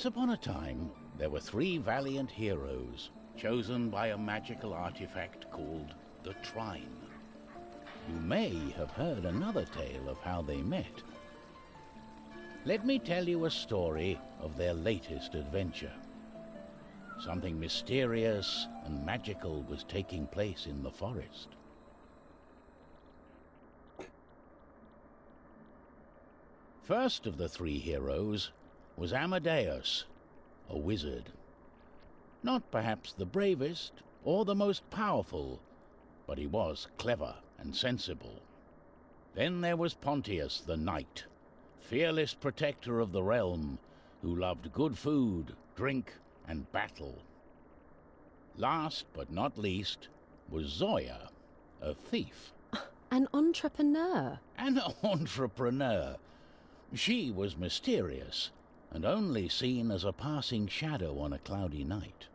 Once upon a time, there were three valiant heroes chosen by a magical artifact called the Trine. You may have heard another tale of how they met. Let me tell you a story of their latest adventure. Something mysterious and magical was taking place in the forest. First of the three heroes was Amadeus, a wizard. Not perhaps the bravest or the most powerful, but he was clever and sensible. Then there was Pontius the knight, fearless protector of the realm, who loved good food, drink, and battle. Last but not least was Zoya, a thief. An entrepreneur. An entrepreneur. She was mysterious and only seen as a passing shadow on a cloudy night.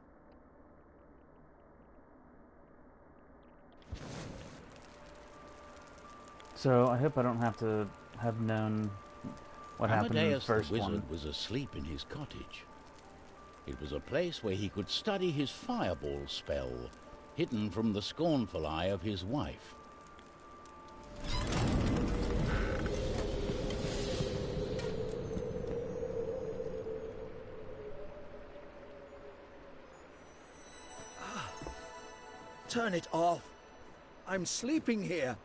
So I hope I don't have to have known what happened in the Amadeus first the wizard one. was asleep in his cottage. It was a place where he could study his fireball spell, hidden from the scornful eye of his wife. Turn it off. I'm sleeping here.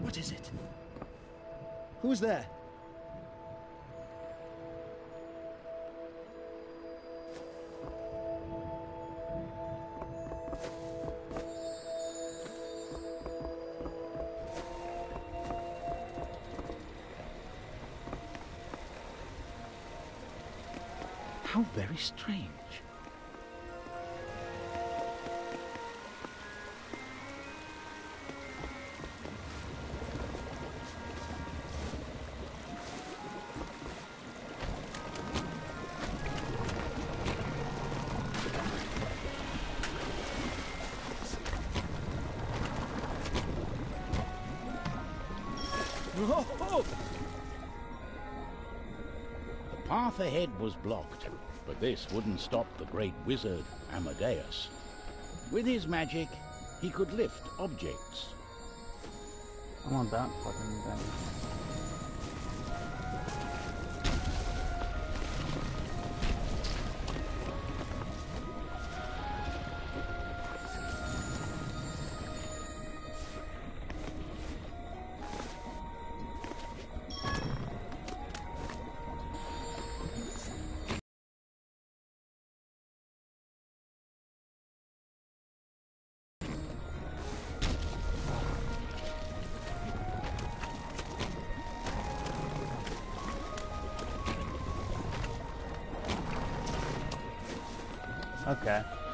What is it? Who's there? How very strange. Path ahead was blocked, but this wouldn't stop the great wizard, Amadeus. With his magic, he could lift objects. I want that fucking thing. Okay.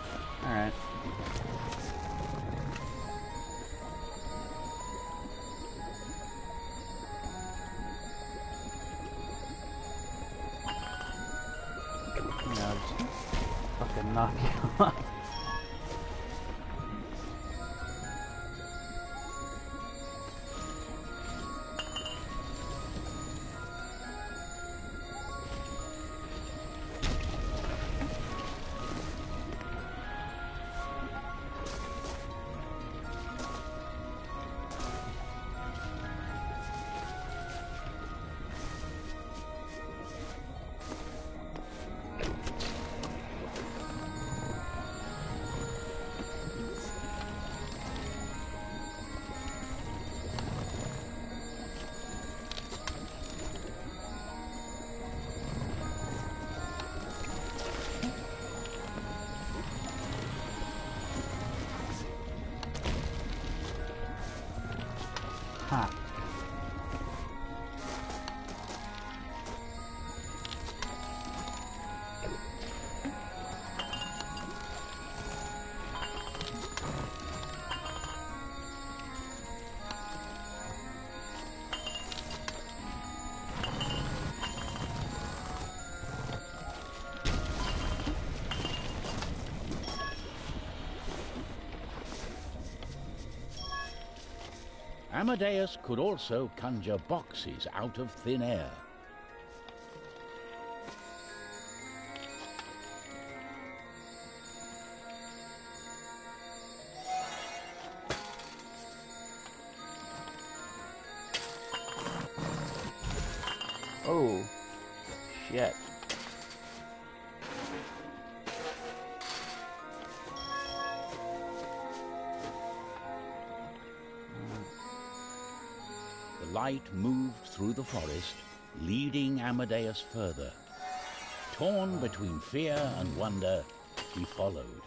Amadeus could also conjure boxes out of thin air. Oh, shit. Through the forest, leading Amadeus further. Torn between fear and wonder, he followed.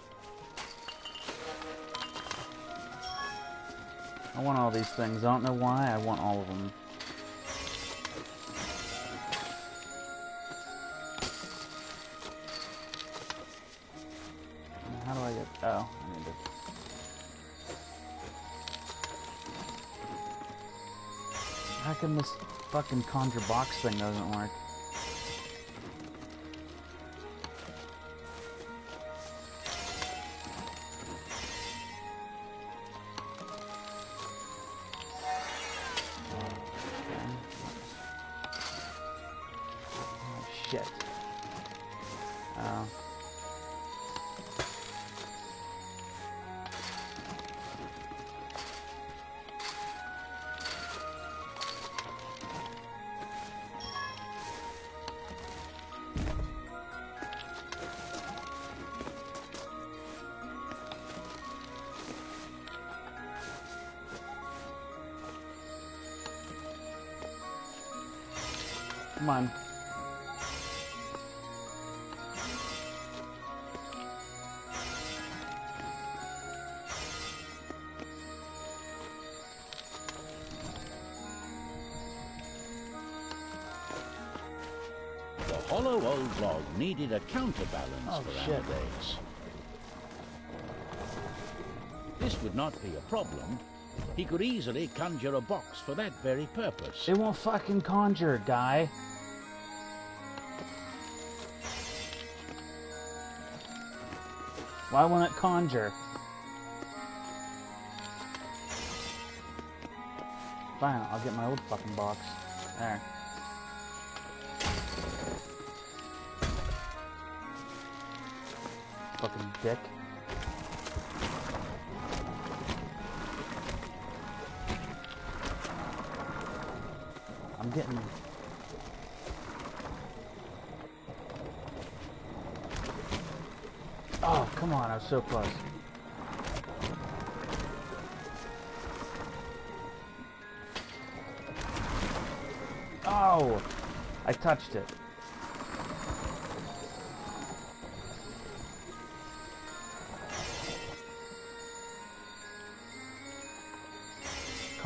I want all these things. I don't know why. I want all of them. How do I get... Oh, I need to... How come this fucking conjure box thing doesn't work? Hollow old log needed a counterbalance Oh, for shit. Amadeus. This would not be a problem. He could easily conjure a box for that very purpose. It won't fucking conjure, guy. Why won't it conjure? Fine, I'll get my old fucking box. There. Fucking dick. I'm getting. Oh, come on, I was so close. Oh! I touched it.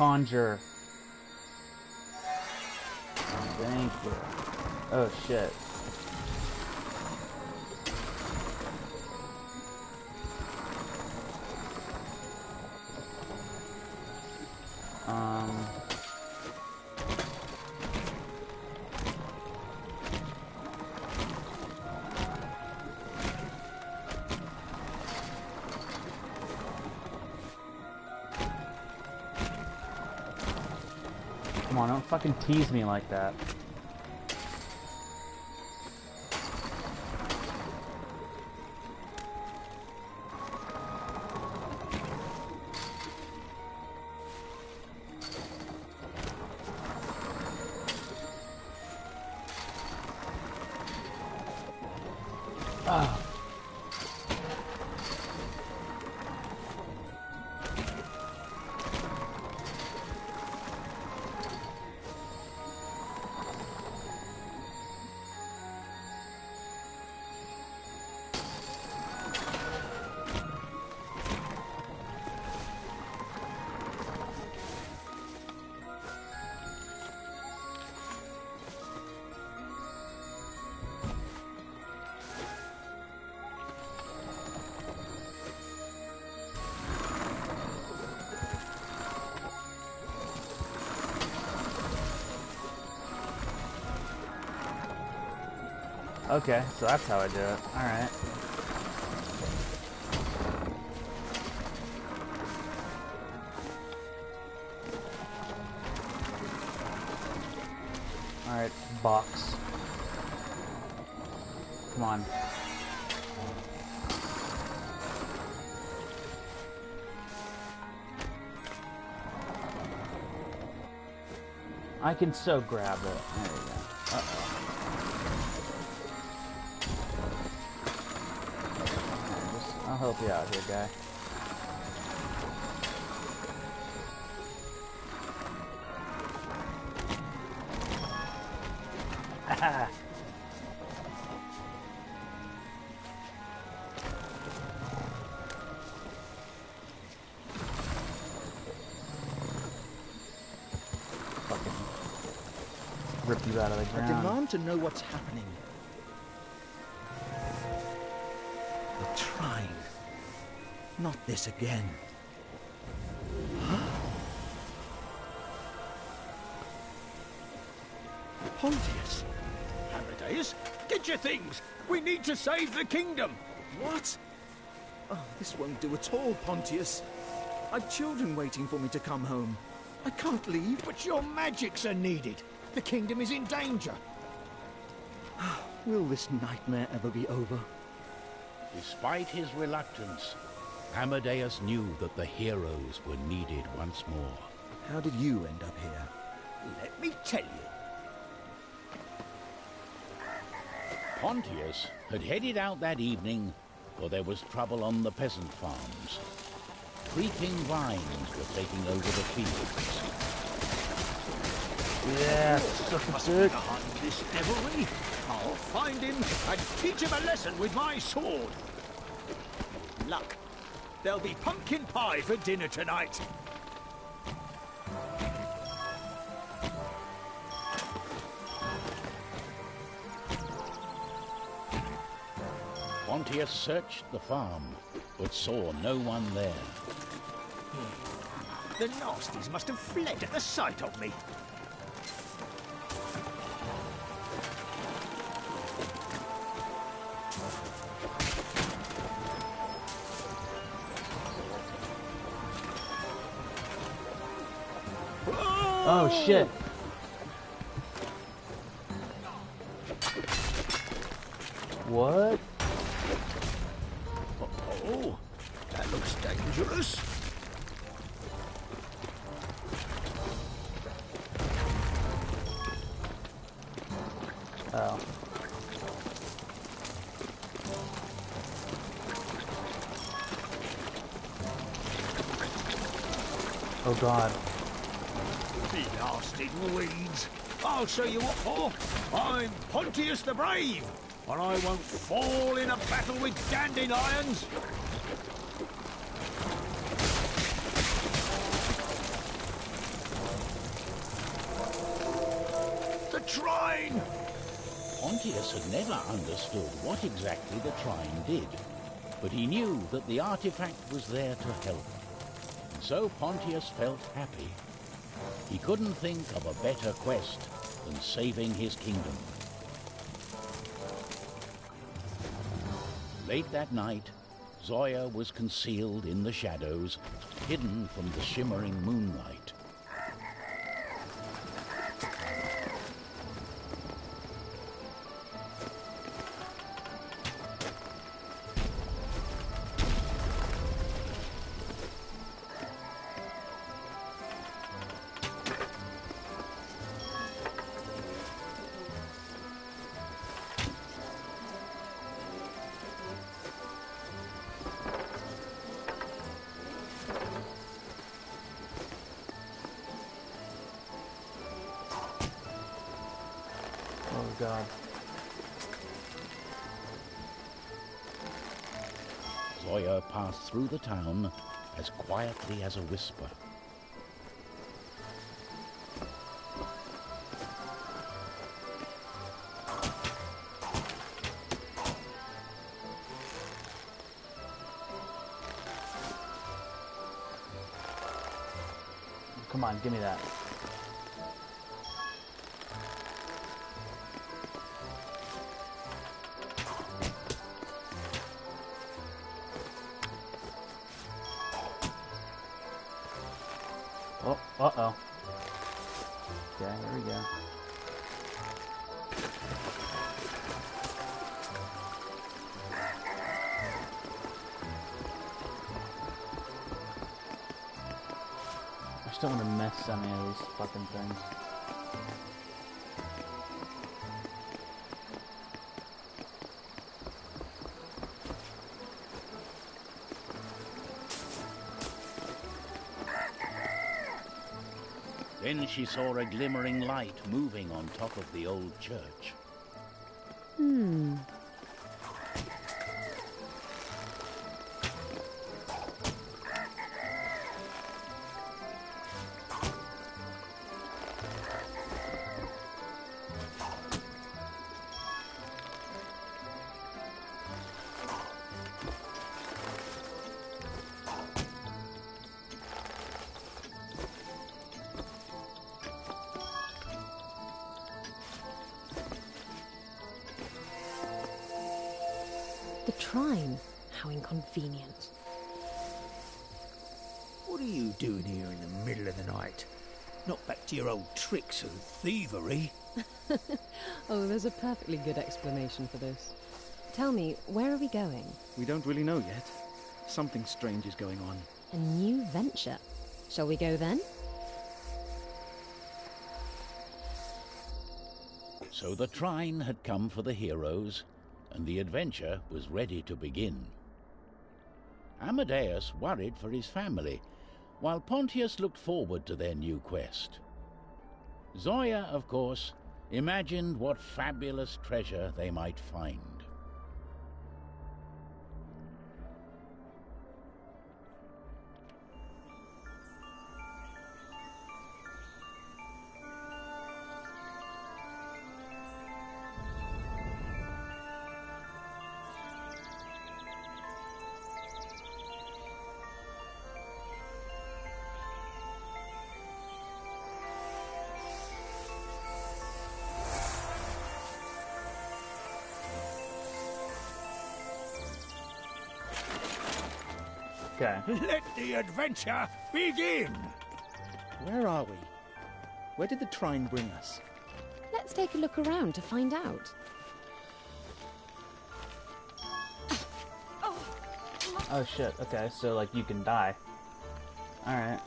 Conjure. Thank you. Oh shit. Tease me like that. Okay, so that's how I do it. Alright. Alright, box. Come on. I can so grab it. There you go. Uh-oh. Alright, I'll help you out here, guy. Fucking ripped you out of the ground. I demand to know what's happening. Not this again. Pontius. Amadeus, get your things. We need to save the kingdom. What? Oh, this won't do at all, Pontius. I've children waiting for me to come home. I can't leave. But your magics are needed. The kingdom is in danger. Ah, will this nightmare ever be over? Despite his reluctance, Amadeus knew that the heroes were needed once more. How did you end up here? Let me tell you. Pontius had headed out that evening, for there was trouble on the peasant farms. Creeping vines were taking over the fields. Yeah, oh, suck a Must dick. be behind this devilry. I'll find him and teach him a lesson with my sword. Luck. There'll be pumpkin pie for dinner tonight. Pontius searched the farm, but saw no one there. The nasties must have fled at the sight of me. Oh shit. What? Oh, that looks dangerous. Oh. Oh god. Blasted weeds. I'll show you what for. I'm Pontius the Brave, and I won't fall in a battle with dandelions. The Trine! Pontius had never understood what exactly the Trine did, but he knew that the artifact was there to help. And so Pontius felt happy. He couldn't think of a better quest than saving his kingdom. Late that night, Zoya was concealed in the shadows, hidden from the shimmering moonlight. Oh god. Zoya passed through the town as quietly as a whisper. Come on, give me that. Then she saw a glimmering light moving on top of the old church. Hmm. Tricks of thievery. Oh, there's a perfectly good explanation for this. Tell me, where are we going? We don't really know yet. Something strange is going on. A new venture. Shall we go then? So the trine had come for the heroes, and the adventure was ready to begin. Amadeus worried for his family, while Pontius looked forward to their new quest. Zoya, of course, imagined what fabulous treasure they might find. Okay. Let the adventure begin! Where are we? Where did the trine bring us? Let's take a look around to find out. Oh shit. Okay, so like you can die. All right.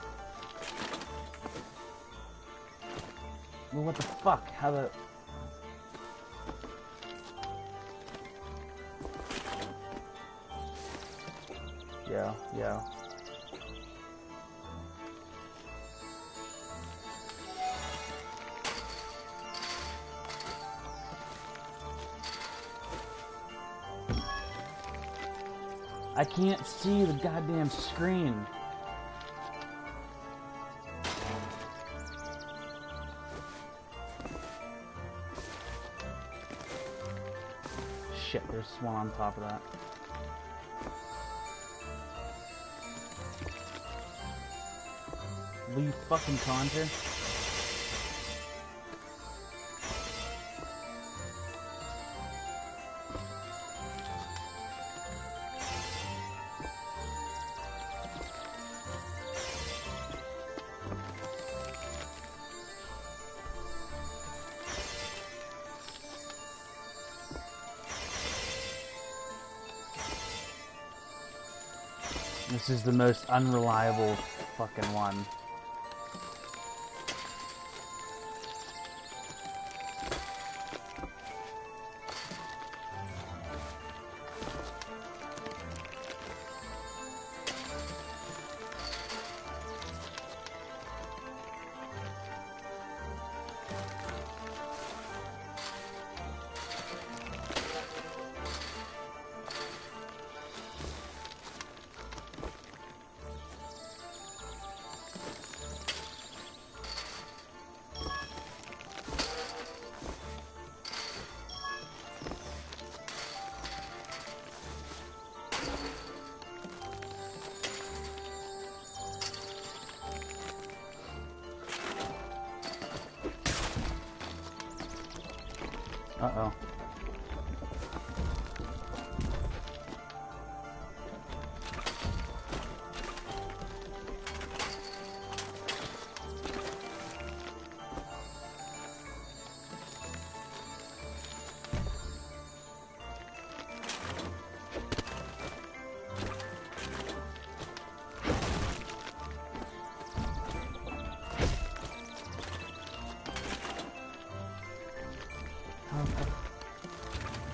Well, what the fuck? How the? Yeah, yeah. I can't see the goddamn screen. Shit, there's one on top of that. You fucking conjure? This is the most unreliable fucking one.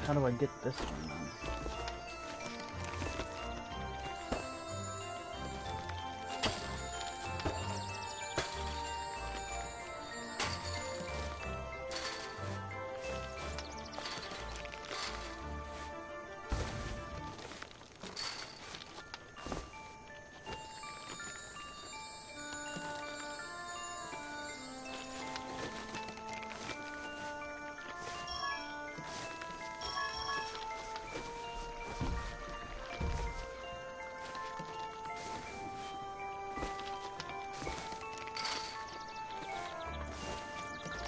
How do I get this one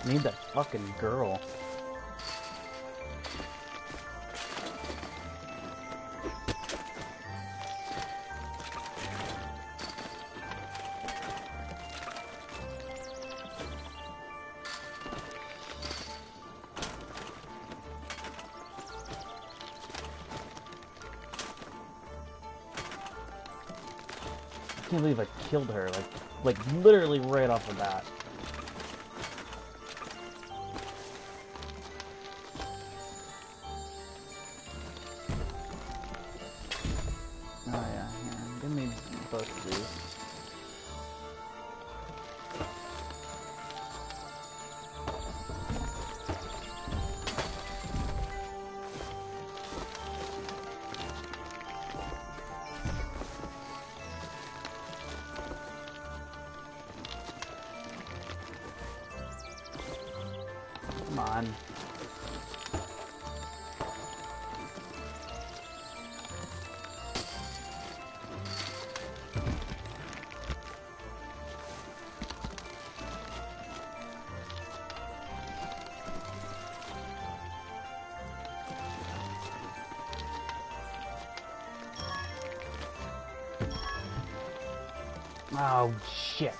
need that fucking girl. I can't believe I killed her, like, like literally right off the bat. Me both of Oh, shit.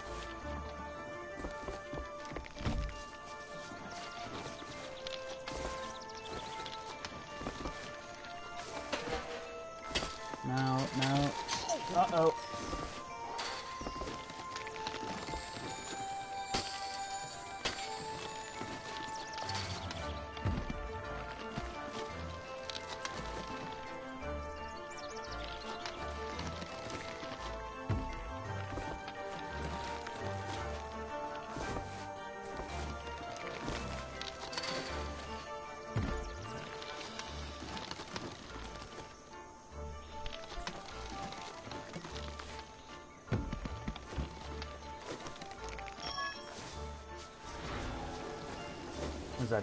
No, no. Uh-oh.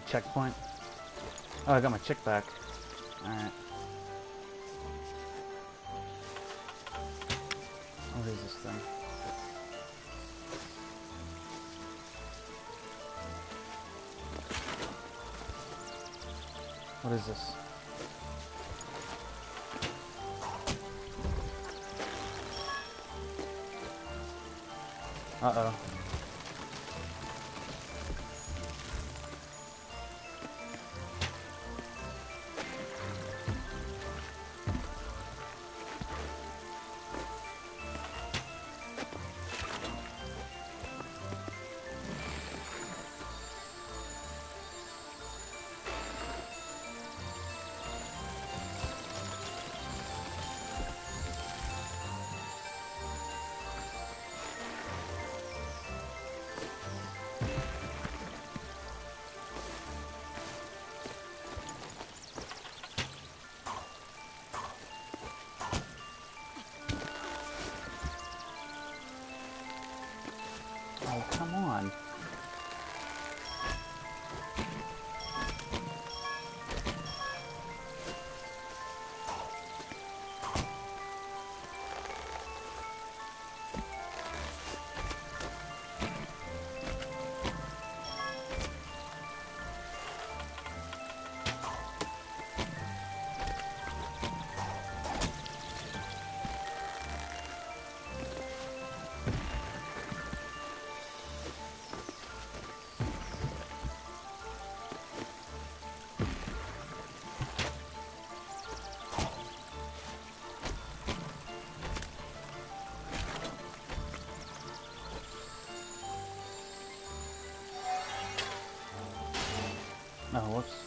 Checkpoint? Oh, I got my chick back. Alright. What is this thing? What is this? Uh-oh. Oh, whoops.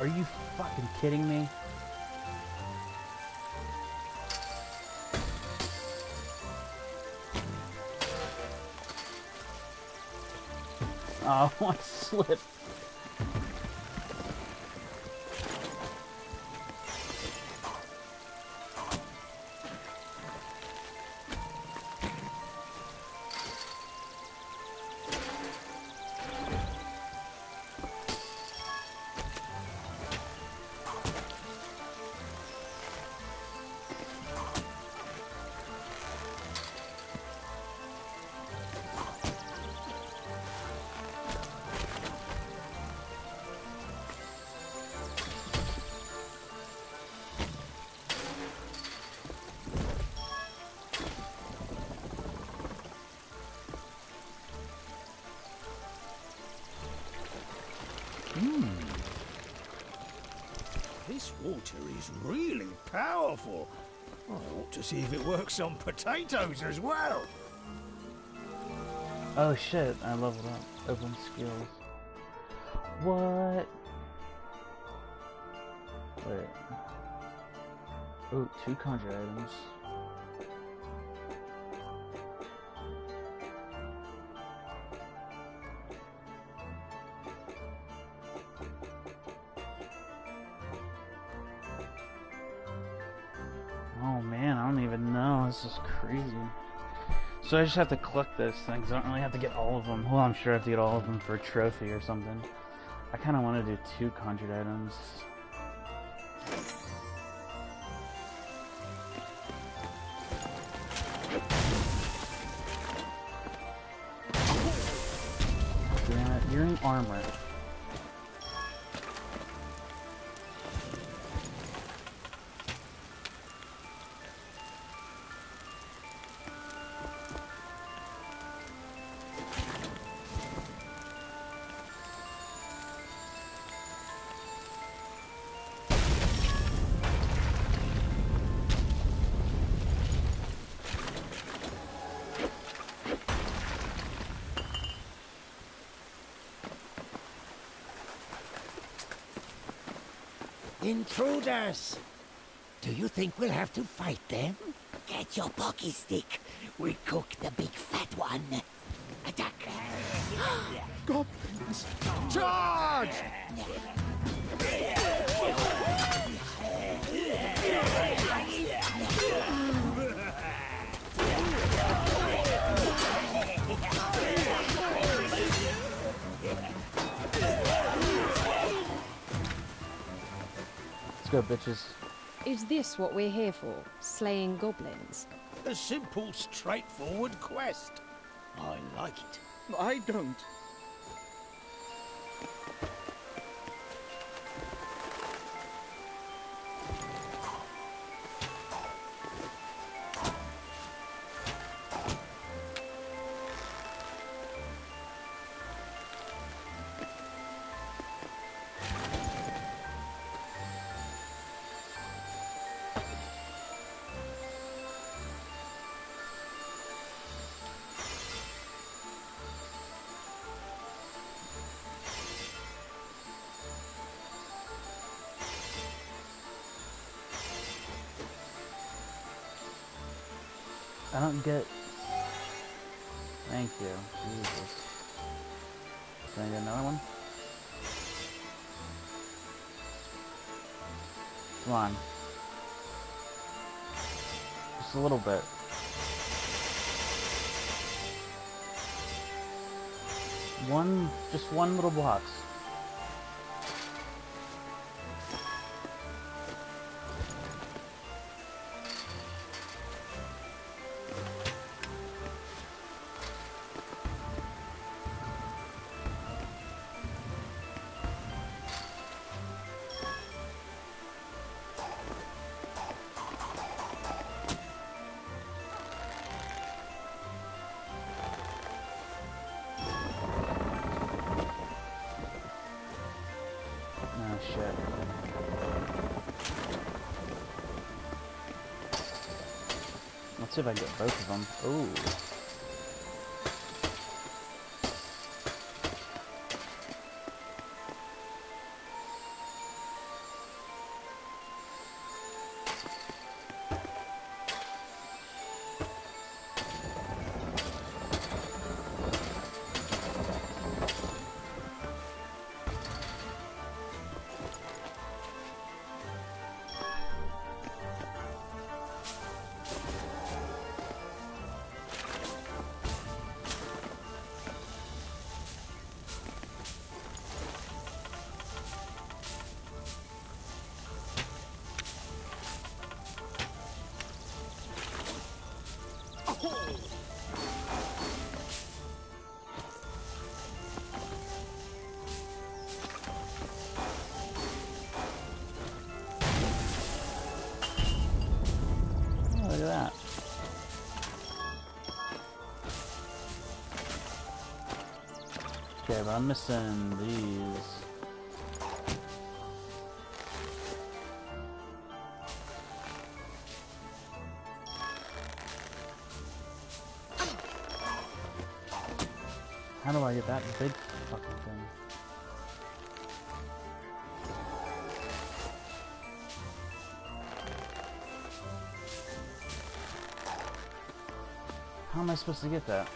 Are you fucking kidding me? Oh, I slipped. Water is really powerful. I ought to see if it works on potatoes as well. Oh shit, I leveled up. Open skills. What? Wait. Oh, two conjure items. So I just have to collect those things. I don't really have to get all of them. Well, I'm sure I have to get all of them for a trophy or something. I kind of want to do two conjured items. Damn it, you're in armor. Intruders! Do you think we'll have to fight them? Get your pocky stick. We'll cook the big fat one. Attack! Goblins! Charge! Let's go, bitches. Is this what we're here for? Slaying goblins? A simple, straightforward quest. I like it. I don't. I don't get. Thank you. Jesus. Can I get another one? Come on. Just a little bit. One, just one little box. Let's see if I can get both of them. Ooh. Okay, but I'm missing these. How do I get that big fucking thing? How am I supposed to get that?